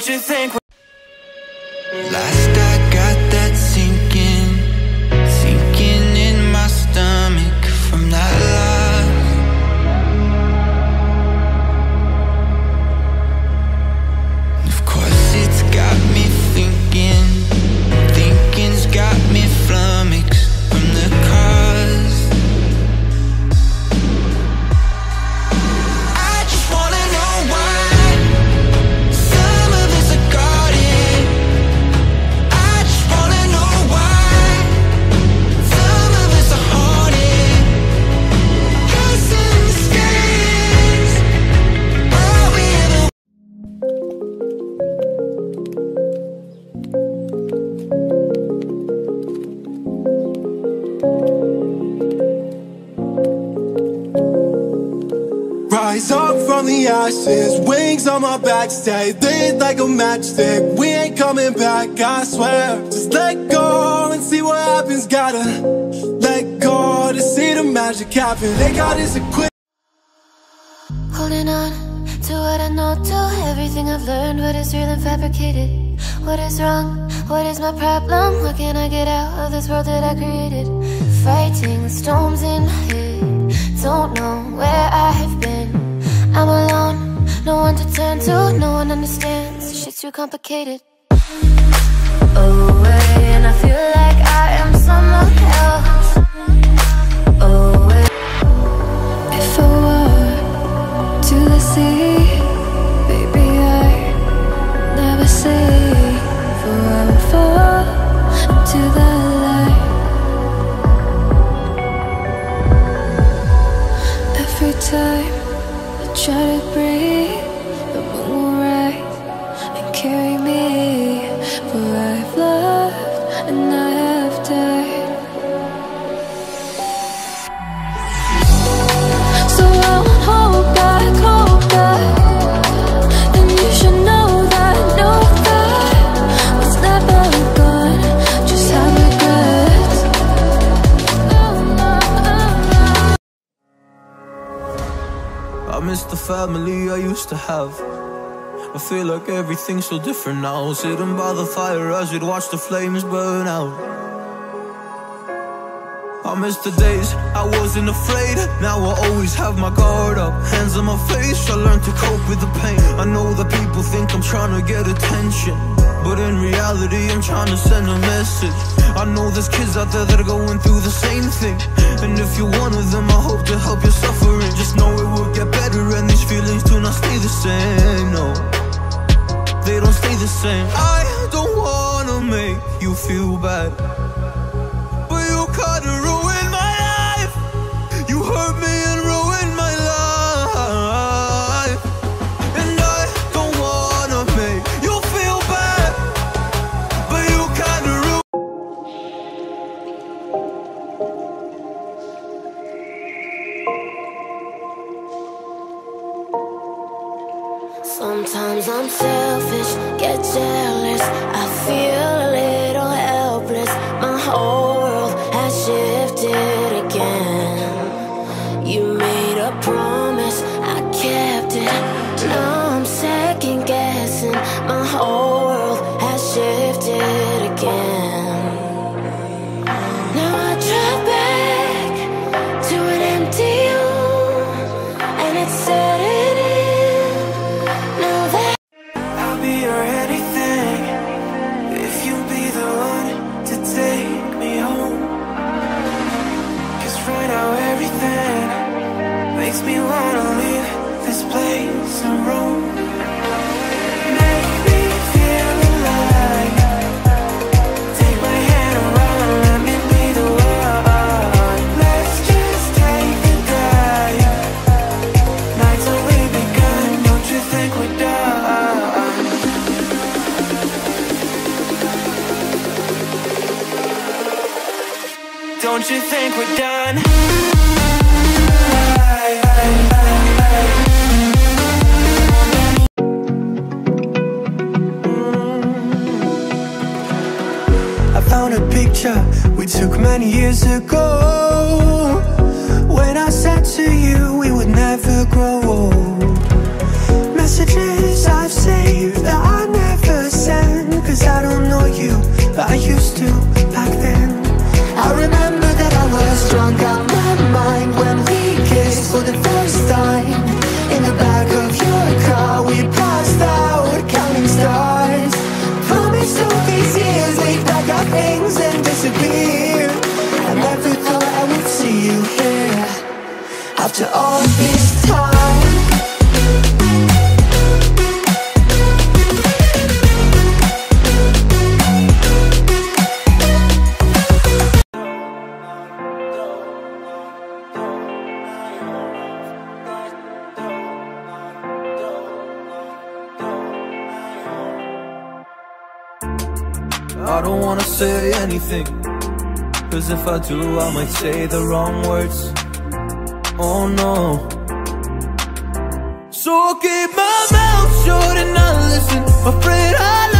Don't you think we're ashes, wings on my back, stay lit like a matchstick. We ain't coming back, I swear. Just let go and see what happens. Gotta let go to see the magic happen. They got us equipped. Holding on to what I know, to everything I've learned, what is real and fabricated. What is wrong? What is my problem? How can I get out of this world that I created? Fighting storms in my head, don't know where I have been. I'm alone, no one to turn to, no one understands. Shit's too complicated. Away, and I feel like I am someone else. Away. If I were to the sea, baby, I never say for I would fall into the light. Every time try to breathe, will rise and carry me. The family I used to have. I feel like everything's so different now. Sitting by the fire as we'd watch the flames burn out. I miss the days I wasn't afraid. Now I always have my guard up. Hands on my face, I learned to cope with the pain. I know that people think I'm trying to get attention. But in reality, I'm trying to send a message. I know there's kids out there that are going through the same thing. And if you're one of them, I hope to help your suffering. Just know it will get better, and these feelings do not stay the same. No, they don't stay the same. I don't wanna make you feel bad. Took many years ago. When I said to you we would never grow old Messages I've saved that I never send Cause I don't know you, but I used to back then. I remember that I was drunk out anything. Cause if I do I might say the wrong words. Oh no. So I'll keep my mouth shut and not listen. Afraid I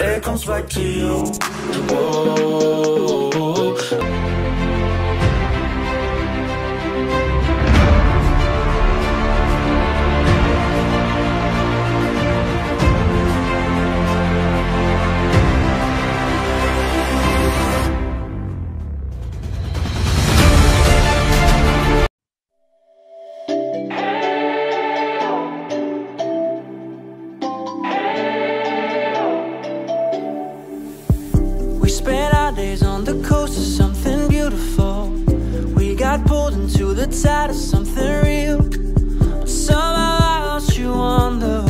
it comes back to you. Whoa. Into the tide of something real. But Somehow I lost you on the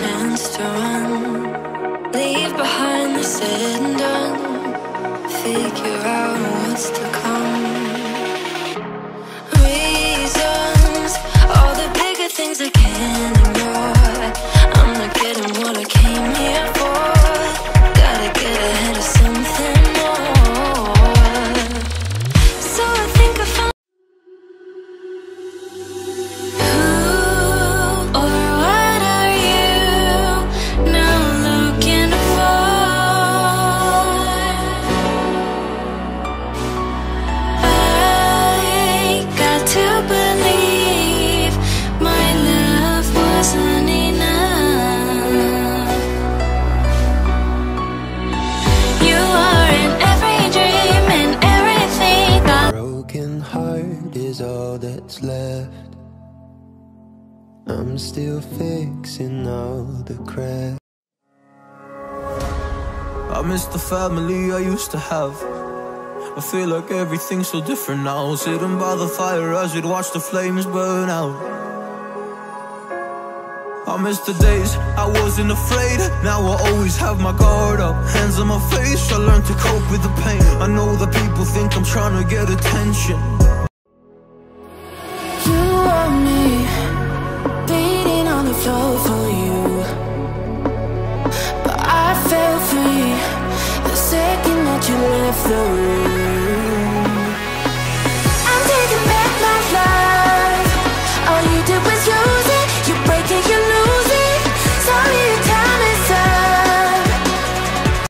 chance to run. Leave behind the said and done. Figure out what's to come. Still fixing all the cracks. I miss the family I used to have. I feel like everything's so different now. Sitting by the fire as we'd watch the flames burn out. I miss the days I wasn't afraid. Now I always have my guard up. Hands on my face, I learned to cope with the pain. I know that people think I'm trying to get attention.